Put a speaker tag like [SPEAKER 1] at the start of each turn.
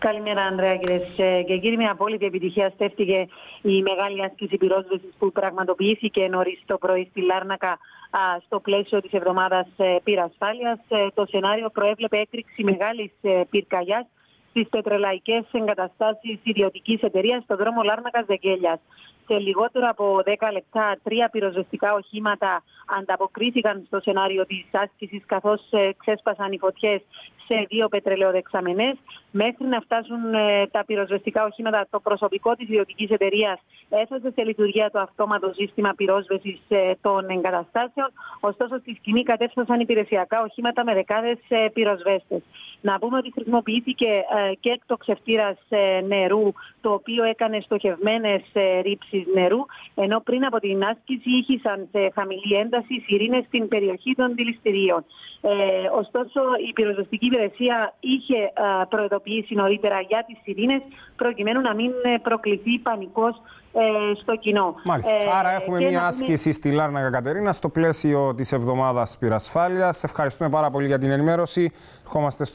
[SPEAKER 1] Καλημέρα, Ανδρέα, κυρίε και κύριοι. Με απόλυτη επιτυχία στέφτηκε η μεγάλη άσκηση πυρόσβεσης που πραγματοποιήθηκε νωρίς το πρωί στη Λάρνακα στο πλαίσιο της εβδομάδας πυρασφάλειας. Το σενάριο προέβλεπε έκρηξη μεγάλης πυρκαγιάς στις πετρελαϊκές εγκαταστάσεις ιδιωτικής εταιρείας στο δρόμο Λάρνακας Δεγγέλια. Σε λιγότερο από 10 λεπτά, τρία πυροσβεστικά οχήματα ανταποκρίθηκαν στο σενάριο της άσκησης, καθώς ξέσπασαν οι φωτιές σε δύο πετρελαιοδεξαμενές. Μέχρι να φτάσουν ε, τα πυροσβεστικά οχήματα, το προσωπικό της ιδιωτικής εταιρείας έθεσε σε λειτουργία το αυτόματο σύστημα πυρόσβεσης ε, των εγκαταστάσεων. Ωστόσο, στη σκηνή κατέφθασαν υπηρεσιακά οχήματα με δεκάδες ε, πυροσβέστες. Να πούμε ότι χρησιμοποιήθηκε ε, και εκτοξευτήρα ε, νερού, το οποίο έκανε στοχευμένες ρήψεις νερού, ενώ πριν από την άσκηση ήχησαν σε χαμηλή ένταση σιρήνες στην περιοχή των δηληστηρίων. Ε, ωστόσο, η πυροσβεστική υπηρεσία είχε προειδοποιήσει νωρίτερα για τις σιρήνες, προκειμένου να μην προκληθεί πανικός στο κοινό.
[SPEAKER 2] Μάλιστα. Άρα, έχουμε μια άσκηση στη Λάρνα Κατερίνα στο πλαίσιο της εβδομάδας πυρασφάλειας. Ευχαριστούμε πάρα πολύ για την ενημέρωση. Ερχόμαστε